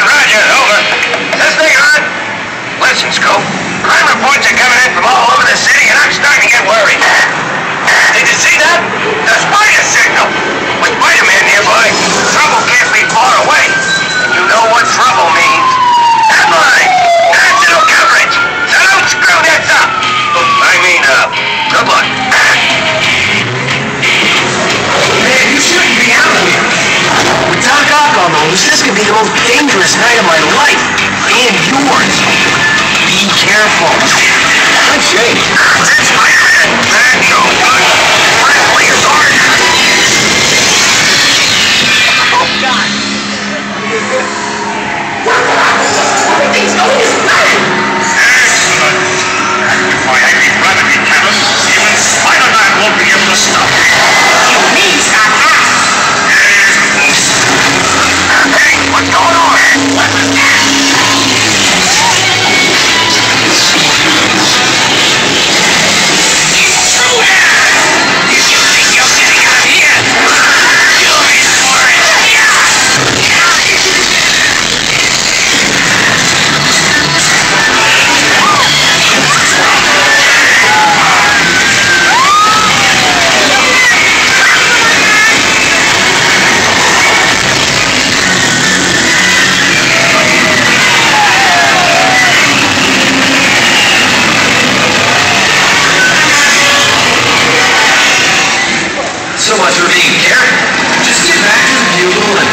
Roger, over. This thing on? Listen, Scope, I'm be the most dangerous night of my life. And yours. Be careful. Good Jake. That's my man. There you go. so much for being careful. Just get back to the bugle and